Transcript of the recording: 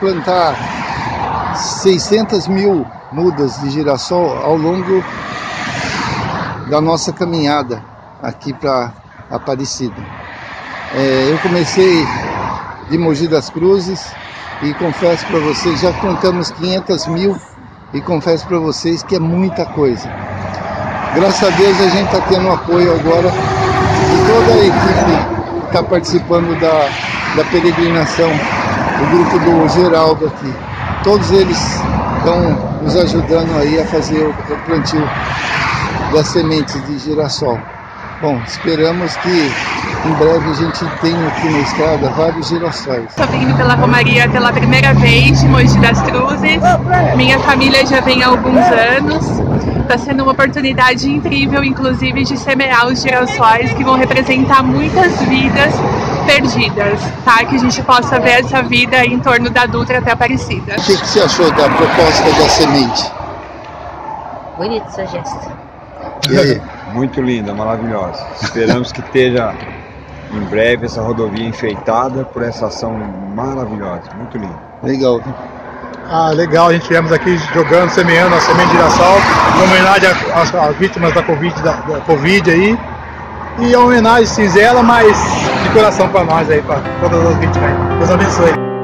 plantar 600 mil mudas de girassol ao longo da nossa caminhada aqui para Aparecida. É, eu comecei de Mogi das Cruzes e confesso para vocês, já plantamos 500 mil e confesso para vocês que é muita coisa. Graças a Deus a gente está tendo apoio agora de toda a equipe que está participando da, da peregrinação, o grupo do Geraldo aqui. Todos eles estão nos ajudando aí a fazer o plantio das sementes de girassol. Bom, esperamos que em breve a gente tenha aqui na estrada vários girassóis. Estou vindo pela Romaria pela primeira vez de Mogi das Cruzes. Minha família já vem há alguns anos. Está sendo uma oportunidade incrível, inclusive, de semear os girassóis que vão representar muitas vidas perdidas, tá? Que a gente possa ver essa vida em torno da Dutra até Aparecida. O que, que você achou da proposta da semente? Bonito essa gesto. E aí? Muito linda, maravilhosa. Esperamos que esteja em breve essa rodovia enfeitada por essa ação maravilhosa. Muito linda. Legal. Ah, legal, a gente viemos aqui jogando, semeando a semente de girassol, em homenagem às, às vítimas da Covid, da, da Covid aí. E a homenagem singela, mas de coração para nós aí, para todas as vítimas. Deus abençoe.